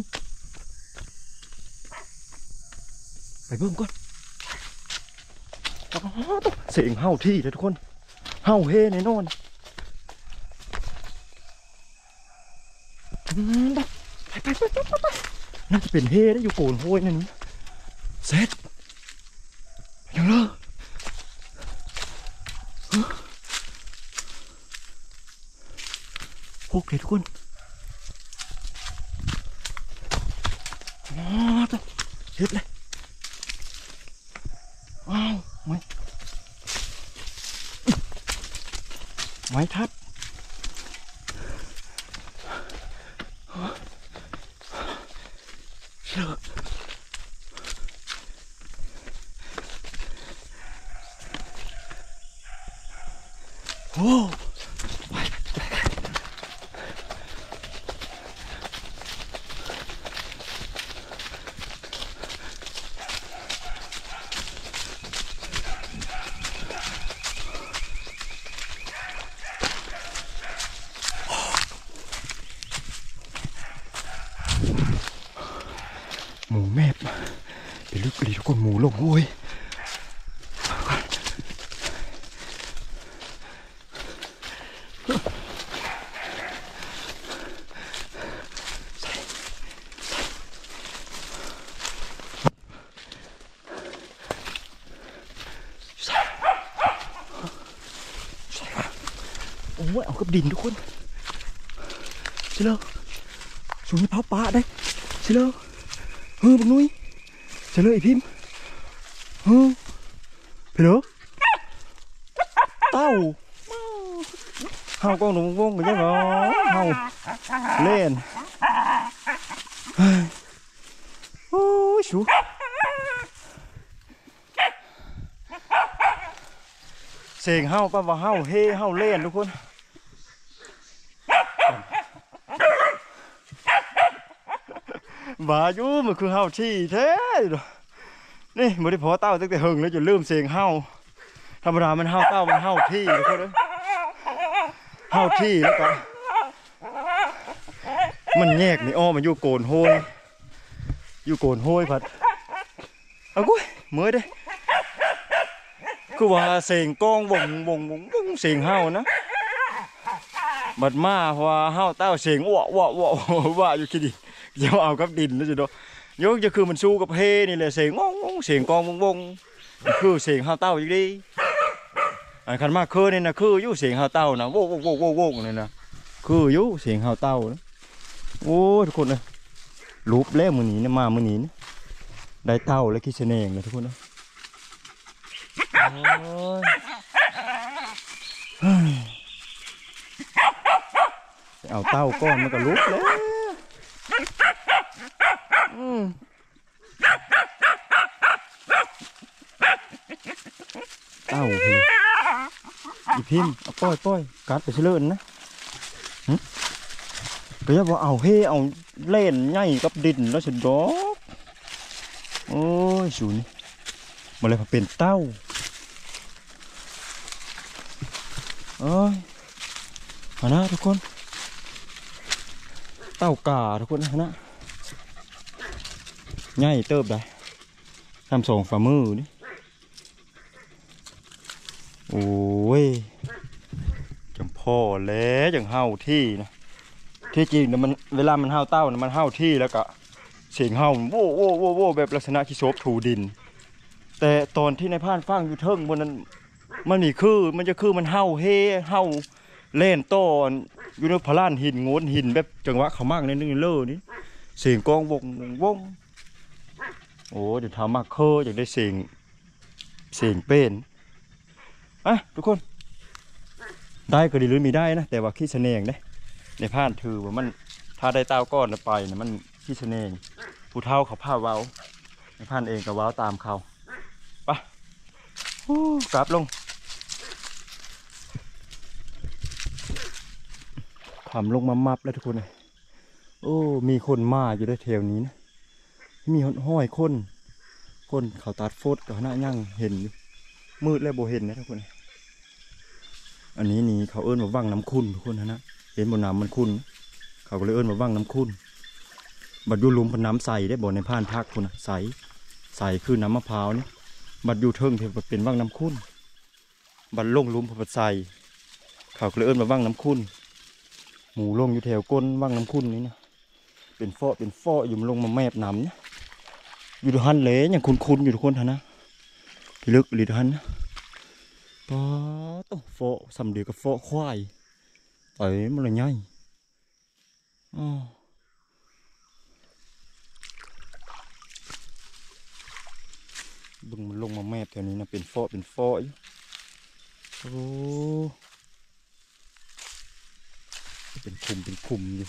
ไปเบิ่งก่อนเสียงเห่าที่เลยทุกคน เห่าเฮแน่นอนอืมไปไปไปไปไปไป น่าจะเป็นเฮได้อยู่โกนโห้ยนั่นนี่เสร็จยังเลยโอเคทุกคนอ๋อต้องเฮ็ดเลยอ้าวไม่ ไม้ทับเชื่อโอ้หมูแมบไปลึกไปดีทุกคนหมูลงโว้ยโอ้ยเอากับ ดินทุกคนเชิญเลยสูงให้เผาปลาได้เชิญเลยเฮ้ยบักนุ้ยเฉลยพิมพ์เฮ้ยไปเด้อเต้าเฮากล้องหนุ่มวงกันยังเหรอเฮาเล่นเฮ้ยโอ้ยชูเสียงเฮาป้าว่าเฮาเฮเฮาเล่นทุกคน บาอยู่มันคือเฮาที่แท้นี่บ่ได้พอเต้าตั้งแต่หึงแล้วจนลืมเสียงเฮาธรรมดามันเฮาเต้ามันเฮาที่ทุกคนเอ้ยเฮาที่แล้วก็มันแยกนี่อ้อมันอยู่โกนโฮยอยู่โกนโฮยพัดเอากุ้ยเมื่อยเด้คือว่าเสียงกองวงวงวงวงเสียงเฮานะบัดมาเพราะว่าเฮาเต้าเสียงอ้วอ้วอ้วอ้วว่าอยู่คิดดิ เดี๋ยวเอากับดินแล้วจะโดยกจะคือมันสู้กับเฮนี่แหละเสียงงงงเสียงกองวงวงคือเสียงฮาเต้าอยู่ดีอันคันมากคือนี่นะคืออยู่เสียงฮาเต้านะโว้โว้โว้โว้ว้นี่นะคืออยู่เสียงฮาเต้านะโอ้ทุกคนเลยรูปแล้วมือนี้นะมามือนี้นะได้เต้าและขี้เสน่ห์เลยทุกคนนะเฮ้ยเอาเต้าก้อนมันก็ลุกแล้ว อืมเต้าพี่อี พิมพ์เอาป้อยป้อยกัดไปเชื่อนะหึก็จะบอกเอาเฮเอาเล่นใหญ่กับดินแล้วสิดอกโอ้ยสูนี่มาเลยมาเป็นเต้าเอ้ยมานะทุกคน เต้ากาทุกคนนะนะใหญ่เติบได้ทำส่งฝ่ามือนี่โอ้ยจัง พ่อแล้วจังเฮาที่นะ ที่จริงนะมันเวลามันเฮาเต้านะมันเฮาที่แล้วก็เสียงเฮาโว้โว้โว้โว้แบบลักษณะที่โซบถูดิน แต่ตอนที่ในผ่านฟังอยู่เทิงบนนั้น มันมีคือมันจะคือมันเฮาเฮเฮาเล่นต้อนอยู่ในพลานหินโงนหินแบบจังหวะเขามากในนึงเลอนี่เสียงกองวงวงโอ้เดี๋ยวทำมากเคออยากได้เสียงเสียงเป็นอะทุกคน ได้ก็ดีหรือมีได้นะแต่ว่าขี้เสน่ห์เด้ในผ่านถือว่ามันถ้าได้เต้าก้อนไปเนี่ยมันขี้เสน่ห์ผู้เฒ่าเขาพาเว้าในผ่านเองก็เว้าตามเขาไปะกลับลงขำลงมามับแล้วทุกคนเลยโอ้ มีคนมาอยู่ด้วยแถวนี้นะมีห้อยคน คนเขาตัดโฟดกับหน้ายั่งเห็น มืดแล้วโบเห็นนะทุกคน อันนี้นี่เขาเอิ้นว่าว่างน้ำคุณทุกคนนะนะเห็นบนน้ำมันคุณเขาก็เลยเอิ้นว่าว่างน้ำคุณบัดอยูหลุมเป็นน้ำใสได้บ่ในผ่านพักคุณนะใสใสคือน้ำมะพร้าวนี่บัดอยูเทิงเทเป็นว่างน้ำคุณบัดลงหลุมเพอใสเขาก็เลยเอิ้นว่าว่างน้ำคุณหมูลงอยู่แถวก้นว่างน้ำคุณนี่นะเป็นฟอเป็นฟออยู่มันลงมาแมบน้ำเนี่ยอยู่ดูหันเหลอย่างคุ้นๆอยู่ทุกคนท่านะลึกหรือดูหันนะ ปอโต้ฟอสำเดียวกับฟอควายไปมันเลยง่ายอ๋อบึงมันลงมาแมบแถวนี้นะเป็นฟอเป็นฟออยู่โอ้เป็นคุมเป็นคุมอยู่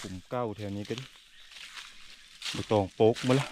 คุมเก้าแถวนี้ก็ดิตองโป๊กมาละ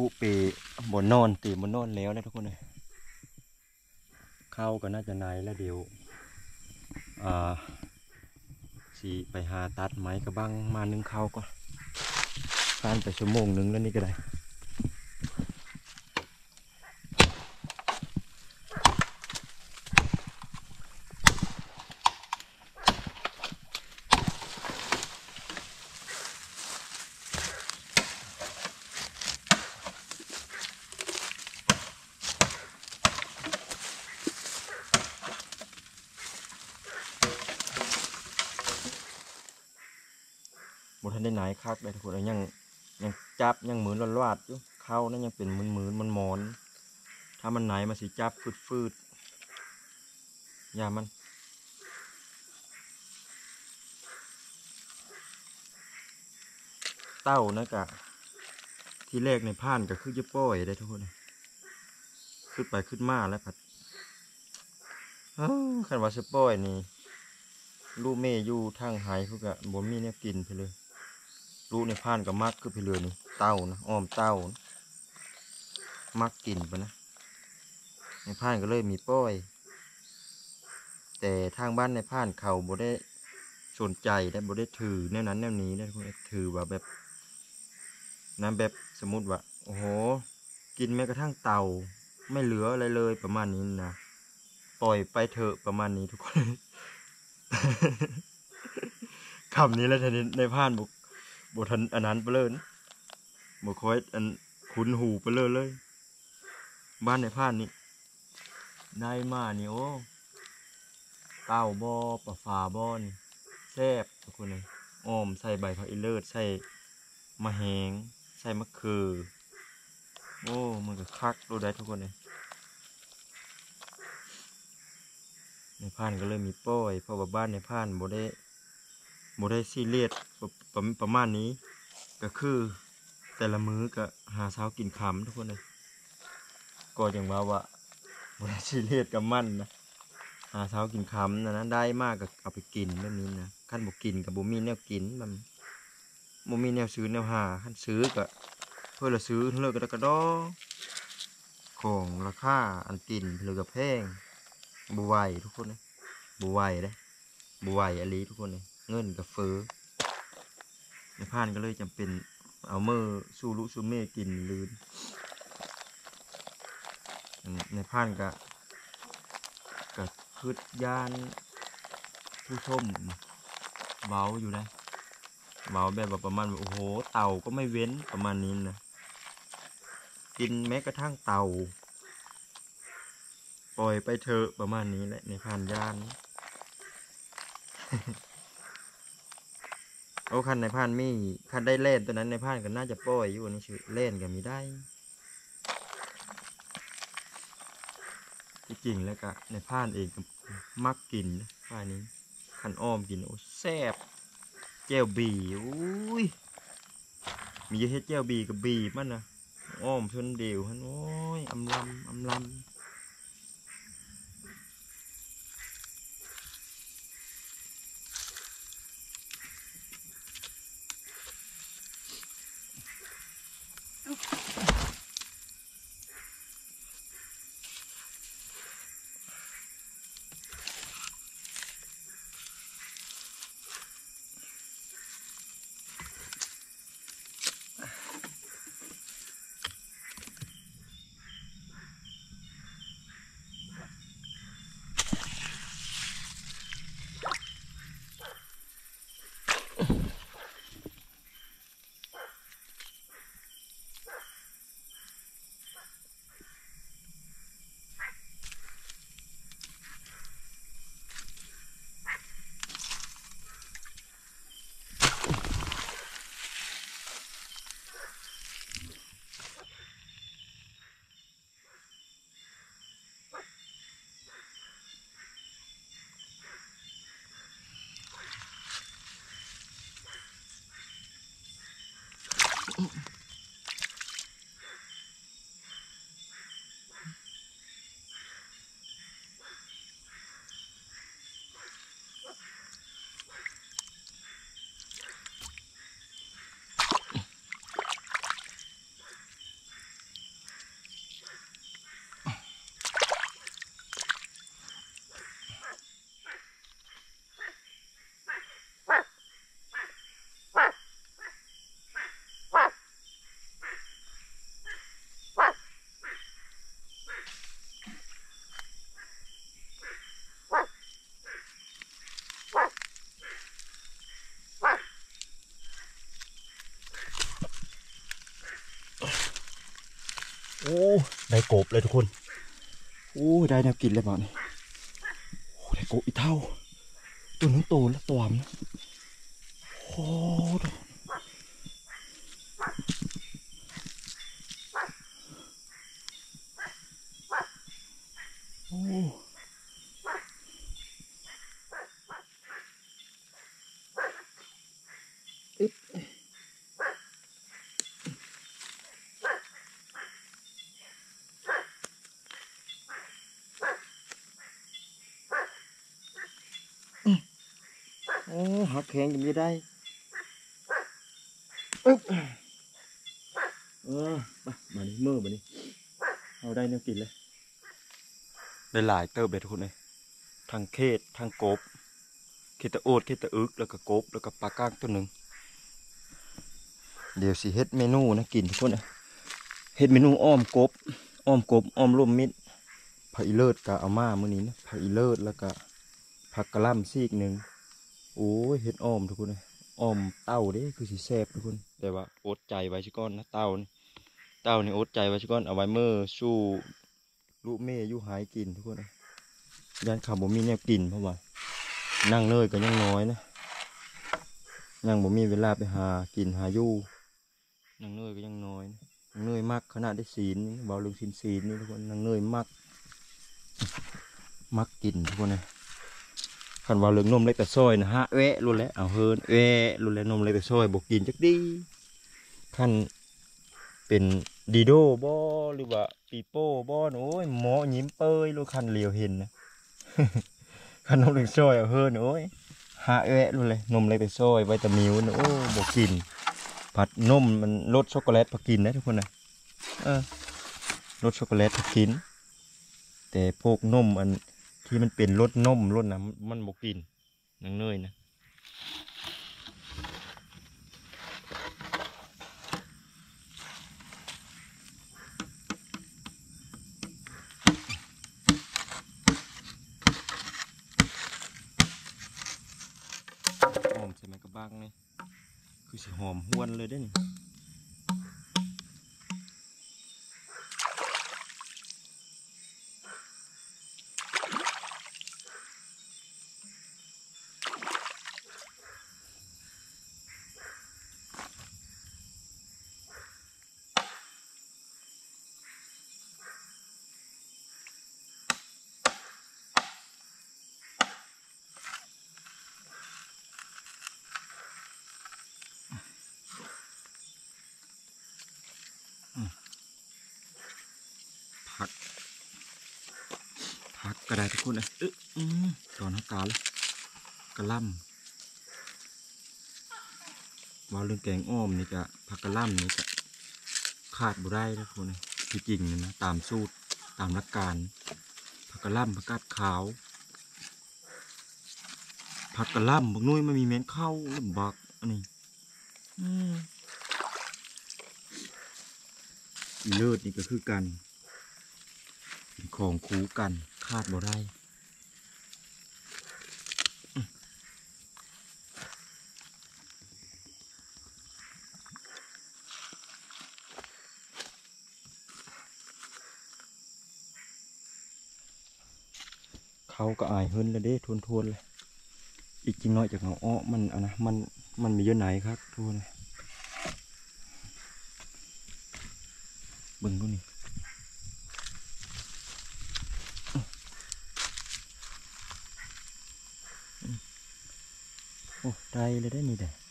ผู้ปีบ นนอนตีบนนอนแล้วนะทุกคนเลยเข้าก็น่าจะนายแล้วเดี๋ยวอ่าสีไปหาตัดไม้กระบังมานึ่งเข้าก็กานไปชั่วโมงนึงแล้วนี่ก็ได้ ครับเลยทุกคนยังยังจับยังหมือนลวดๆอยู่เข้านั่นยังเป็นมืนมืนมันมอน ถ้ามันไหนมาสิจับฟืดฟืดอย่ามันเต้านะกะ ที่แรกในผ่านก็คือจะปล่อยได้ทุกคนขึ้นไปขึ้นมาแล้วผัดอ้าวคันว่าจะปล่อยนี่ลูกเมย์อยู่ทางหายเขาก็บ่มีเนี่ยกินไปเลย ลูกในพานก็มักคือไปเลยนี่เต้านะอ้อมเต้านะมักกินไปนะในพานก็เลยมีป้อย แต่ทางบ้านในพานเขาบ่ได้สนใจและบ่ได้ถือแนวนั้นแนวนี้นะทุกคนถือว่าแบบนั้นแบบสมมติว่าโอ้โห กินแม้กระทั่งเต่าไม่เหลืออะไรเลยประมาณนี้นะปล่อยไปเถอะประมาณนี้ทุกคนคำนี้แล้วทันในผ่านบุก บทันอันนั้นไปเลยนะบุคอยอันคุนหูไปเลยเลย บ้านในผ่านนี้ได้มานี่โอ้เต้าบ่ปลาฝาบ่นี่แซ่บทุกคนเลยอ้อมใส่ใบผักอีเลิศใส่มะแหงใส่มะเขือโอ้มันก็คักดูได้ทุกคนเลยในพานก็เลยมีป้อยเพราะว่าบ้านในพานบ่ได้ บ่ได้ซีเรียสประประมาณนี้ ก็คือแต่ละมื้อก็หาเช้ากินคำทุกคนเลยก็อย่างว่าว่าบ่ได้ซีเรียสกับมันนะหาเช้ากินคำนะนะได้มากก็เอาไปกินแบบนี้นะขั้นบ่กินกับบ่มีแนวกินมันบ่มีแนวซื้อแนวหาขั้นซื้อก็เพื่อละซื้อเลิกก็ได้กระดอของราคาอันตินเลือกับแพงบ่ไวทุกคนเลยบ่ไวเด้บ่ไวอลีทุกคนเลย เงินกับเฟ้อในพานก็เลยจำเป็นเอาเมอร์สู้ลุสูเม่กินลืนในพานก็ก็คืดยานผู้ชมเว้าอยู่นะเว้าแบบประมาณโอ้โหเต่าก็ไม่เว้นประมาณนี้นะกินแม้กระทั่งเต่า ปล่อยไปเถอะประมาณนี้แหละในพานยาน โอ้คันในพานมีคันได้เล่นตัวนั้นในพานก็น่าจะปล่อยอยู่นี่ชื่อเล่นก็มีได้ที่จริงแล้วก็ในพานเองก็มักกินนะพานนี้คันอ้อมกินโอ้แซ่บเจลบีอุ้ยมีเฮ็ดเจลบีกับบีมันนะอ้อมชนเดียวฮันโอ้ยอำลำอำลำ ได้กบเลยทุกคน โอ้ได้แนวกินเลยบ่เนี่ยโอ้ได้กบอีกเท่า ตัวนึงโตแล้วตัวมนโอ้ดูโอ้อึ๊บโอ้ หักแข็งยังไม่ได้อึ๊บเออมามานี่มือมานี่เอาได้แนวกินเลยได้หลายเติบเลยทุกคนเลยทางเขตทางกบเขตตะโอดเขตตะอึกแล้วก็กบแล้วก็ปลาก้างตัวหนึ่งเดี๋ยวสิเฮ็ดเมนูนะกินทุกคนนะเฮ็ดเมนูอ้อมกบอ้อมกบอ้อมร่วมมิตรผักอีเลิศกับอาม่ามื้อนี้นะผักอีเลิศแล้วก็ผักกะหล่ำซีกหนึ่ง โอ้ยเฮ็ดอ้อมทุกคนเลยอ้อมเต้าเด้คือสิแซบทุกคน แต่ว่าอดใจไว้ชิก่อนนะเต้านี่เต้านี่อดใจไว้ชิก่อนเอาไว้เมื่อสู้ลูกเมย์อยู่หายกินทุกคนยันขับบ่มีเนี่ยกินเพราะว่านั่งเนยก็ยังน้อยนะยังบ่มีเวลาไปหากินหาอยู่นั่งเนยก็ยังน้อยนะนั่งเนยมักขนาดได้ศีลนี่เบาเรื่องศีลศีลนี่ทุกคนนั่งเนยมักมักกินทุกคนนะ คันว่าเรื่องนมเล็กแต่ซอยนะฮะแวะรุนแล้วเอาเฮินแวะรุนแล้วนมเล็กแต่ซอยบอกกินจักดีคันเป็นดีโดบ่หรือว่าปีโป้บ่นโอ้ยหมอยิ้มเปยรู้คันเหลียวเห็นนะคันนมเล็กซอยเอาเฮินโอ้ยฮะแวะรุนเลยนมเล็กแต่ซอยไวตามิวนะโอ้บอกกิน ผัดนมมันรสช็อกโกแลตพอกินนะทุกคนนะเออรสช็อกโกแลตพอกิน แต่พวกนมอัน ที่มันเป็นรสนมรสนะมันบกินนังเนยนะหอมใช่ไหมกระบังนี่คือสิหอมหวนเลยได้นี่ ทุกคนนะเอ๊ะอืมตอนน้ำตาลกระล่ำว่าเรื่องแกงอ้อมนี่จะผักกระล่ำนี่จะขาดบุได้นะทุกคนนะที่จริงนะตามสูตรตามหลักการผักกระล่ำผักกาดขาวผักกระล่ำบางหน้อยมันมีเม็ดเข้าลำบากอันนี้อืมอีเลิศนี่ก็คือกันเป็นของคูกัน คาดบ่ได้เขาก็อายเฮินแล้วเด้ทวนทวนๆเลยอีกจริงน้อยจากเอาอ้อมันอะนะมันมันมีเยอะไหนครับทวนเลยบิ่งดูนี่ โอ้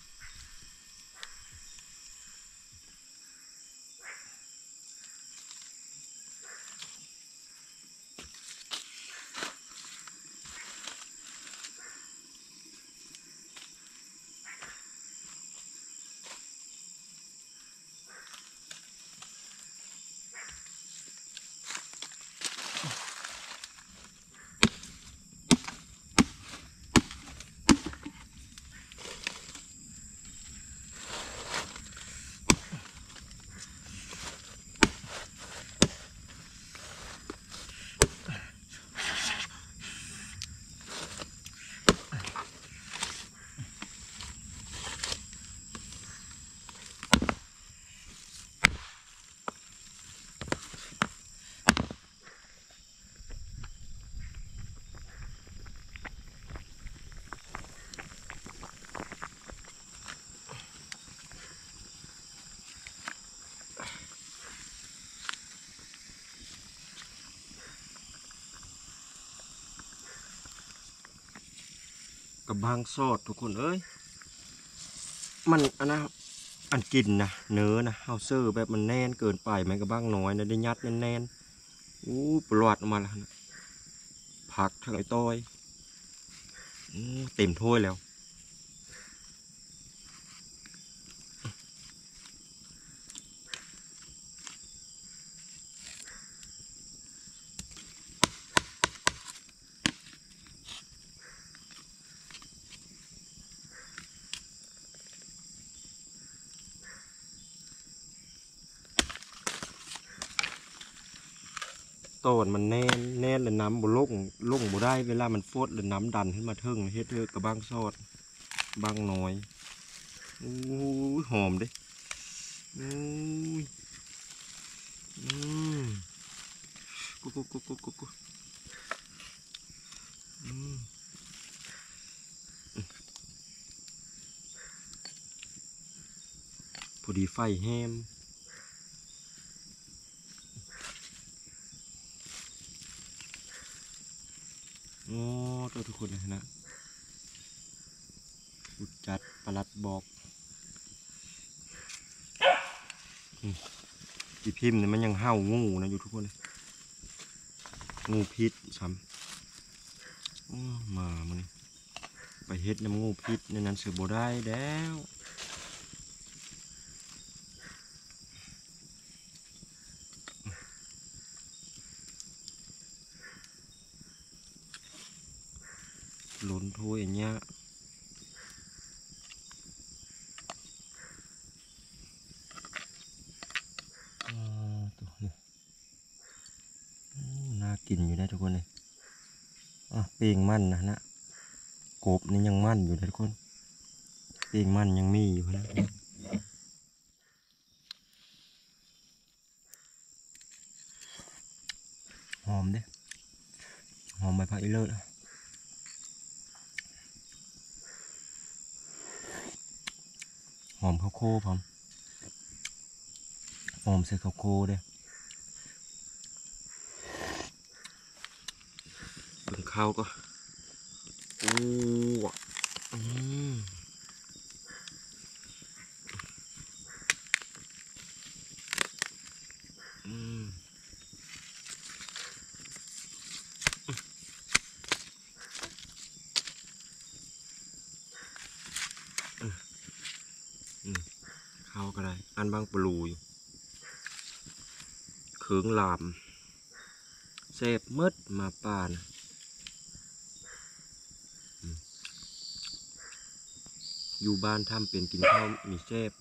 กับบางซอดทุกคนเอ้ยมันอันนะอันกินนะเนื้อนะเฮาเซอร์แบบมันแน่นเกินไปไหมกับบางน้อยนะได้ยัดแน่นๆอู้ปลอดออกมาแล้วนะผักทั้งไอ้ต้อยอเต็มถ้วยแล้ว ตนมันแน่นแน่นเลยน้ำบ่ลงลงบ่ได้เวลามันฟดเลยน้ำดันขึ้นมาเทิงเฮ็ดเธอกระบางซดบางน้อยอู้หอมเด้อู้ยอืมกุกุกกุกกุกุกุอืมพอดีไฟแฮมโอ้ตัวทุก คนเลยนะอุดจัดประหลัดบอกอีพิมพ์เนี่ยมันยังเห่างูนะอยู่ทุกคนเลยงูพิษซ้ำมามันไปเฮ็ดน้ำงูพิษในนั้นเสือบ่ได้แล้วหล้นถ้วยอย่างเงี้ยอ่าตัวนี้ โอ้น่ากินอยู่ได้ทุกคนเลยอะเปียงมันนะนะกบนี่ยังมันอยู่นะทุกคนเปียงมันยังมีอยู่นะหอมเด้หอมใบผักอีเลิศอะหอมข้าวโพดพร้อม หอมใส่ข้าวโพดเด้เบิ่งข้าวก็อู้วะอืมอืมอืมอืมข้าวก็ได้ อันบางปลูอยู่ เคืองลามเสพมืดมาป่านอยู่บ้านทำเป็นกินข้าวมีเสพ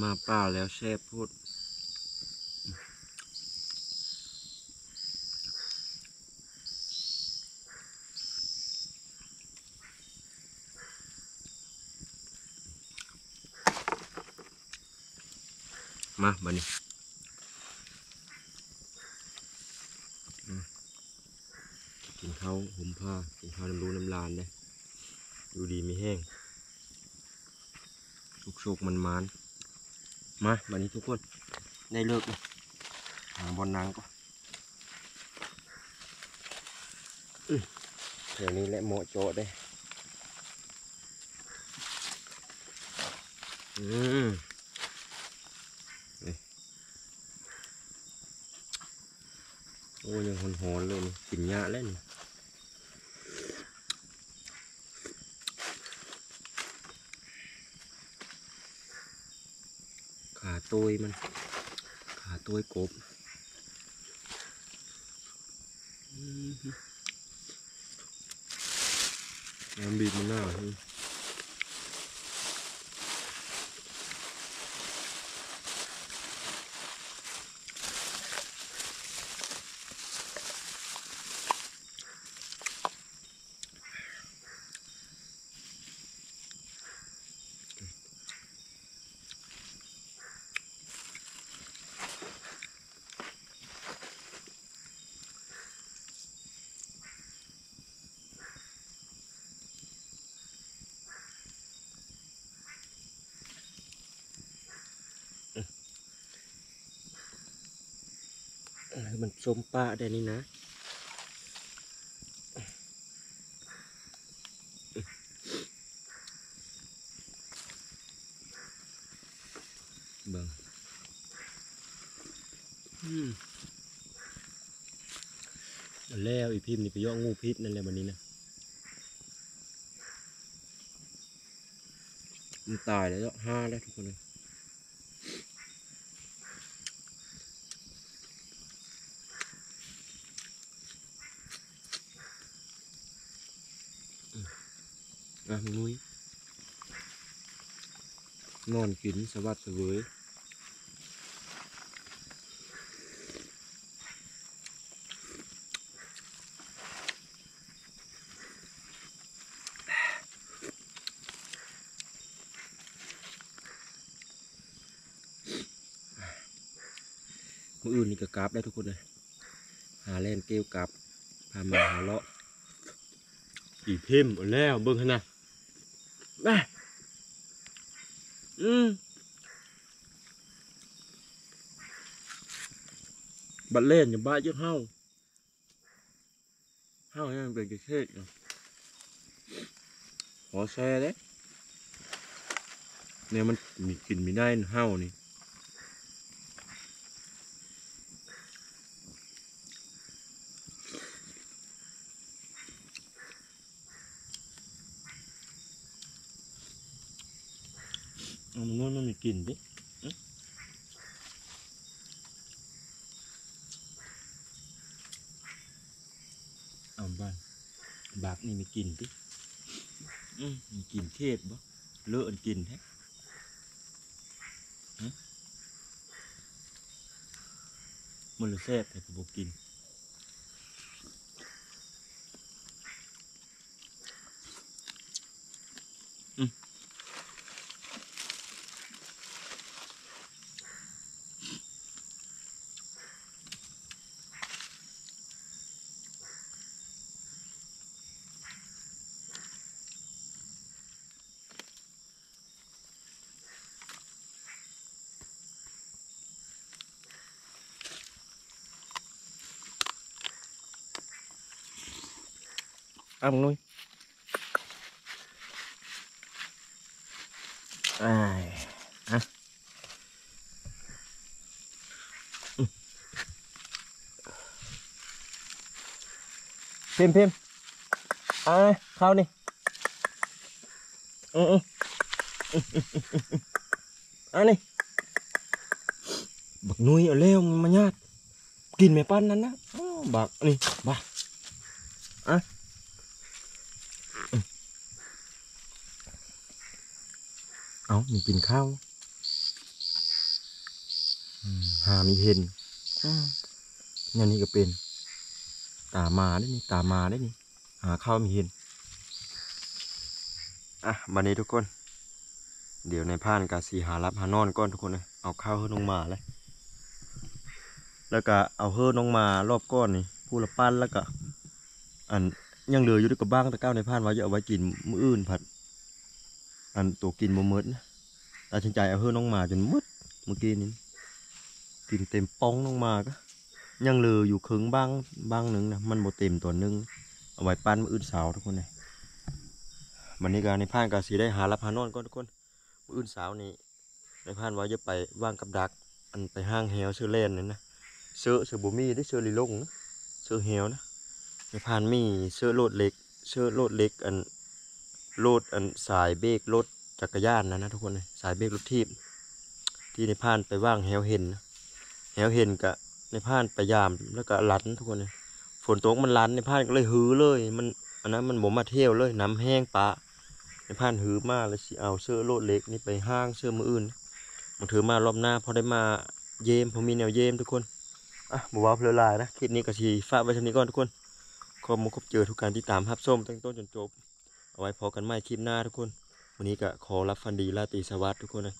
มาป่าแล้วเสพพูด มาบันนี้กินข้าว ห่มผ้ากินข้าวน้ำรูน้ำลานเลยดูดีมีแห้งชุกโชกมันมานมาวันนี้ทุกคนได้เลิกเลยหาบอลนางก็อื้อเดี๋ยวนี้แหละเหมาะโจได้อืมโอ้ยังหอนๆเลยนี่กินยาแล้วนี่ ขา ตัวมันขาตัวกบน้ำบีบมันหน้า ฮึเออมันส้มปลาได้นี่นะเบิ่งอืมเอาแล้วอีพิมพ์นี่ไปย่องูพิษนั่นแหละวันนี้นะมันตายแล้วเนาะห้าแล้วทุกคนเลยอืมอะนุ้ยน อนกินสวัสดิ์เสวยมืออื่นนี่ก็กราบได้ทุกคนเลยหาเล่นเกลียวกับพามาหาเลาะอีเพิ่มแล้วเบิ่งหั่นนะแม่ อืมบัดเล่นอย่าบ้าเยอะเฮาเฮายังเป็นกิเทศอยู่ขอแชร์เด้เนี่ยมันมีกลิ่นมีได้เฮานี่ เอามันนู้นมันมี กลิ่นดิอื้อเอาบ้านบากนี่มีกลิ่นดิอืมมีกลิ่นเทศบ่เลอะอันกลิ่นแท้ฮะมันเลยแซ่บแต่กูบอกกิน เอามึงนุ้ยไอ้ายอะอืมพิมพ์พิมพ์เอ่าเข้านี่อืออืออืออืออืออืออันนี้บักนุ้ย เอาเร็วมาญาติกินแม่ปั้นนั่นนะอ้อบักนี่บักเอามีกินข้าวอืมหามีเห็นอืมนี่นนี่ก็เป็น ตามาได้นี่ ตามาได้นี่ หาข้าวมีเห็น อะบันนี้ทุกคน เดี๋ยวในพานกาสีหารับหานอนก่อนทุกคนเลยเอาข้าวเฮือน้องมาเลยแล้วก็เอาเฮือน้องมารอบก้อนนี่ผู้ละปั้นแล้วก็ อันยังเหลืออยู่ด้วยกับบ้างแตะก้าวในพานไว้จะเอาไว้กินมื้ออื่นผัด อันตัวกินบ่หมดนะตัดสินใจเอาเฮือน้องหมาจนหมดเมื่อกี้นี้กินเต็มป้องน้องหมาก็ยังเหลืออยู่ครึ่งบ้างบ้างหนึ่งนะมันบ่เต็มตัวหนึงเอาไว้ปั้นมื้ออื่นสาร์ทุกคนเลยวันนี้ก็ในพานก็สีได้หารับหานอนก่อนทุกคนอื่นสาร์นี้ในพานว่าจะไปว่างกับดัก อันไปห้างแฮวซื้อเล่นนั่นนะเสื้อเสื้อบ่มีได้เสื้อลีลงนะเสื้อแฮวนะในพานมีเสื้อโลดเล็กเสื้อโลดเล็กอัน โลดอันสายเบรกรถจักรยานนะนะทุกคน สายเบรกรถทีบที่ในพานไปว่างแหวเห็นแหวเห็นกะในพานไปยามแล้วก็ลันทุกคนเลยฝนตกมันลันในพานก็เลยหือเลย มันอันนั้นมันบ่มาเที่ยวเลยน้ำแห้งปะในพานหือมาแล้วสิเอาเสื้อโลดเล็กนี่ไปห้างเสื้อมืออื่นมันถือมารอบหน้าพอได้มาเยมพอมีแนวเยมทุกคนอะบอกว่าเพลลายนะคลิปนี้ก็ชีฝากไว้เท่านี้ก่อนทุกคนขอบคุณครบเจอทุกการที่ตามรับส้มตั้งต้นจนจบ เอาไว้พอกันใหม่คลิปหน้าทุกคน วันนี้ก็ขอรับฟันดีลาตีสวัสดิ์ทุกคนนะ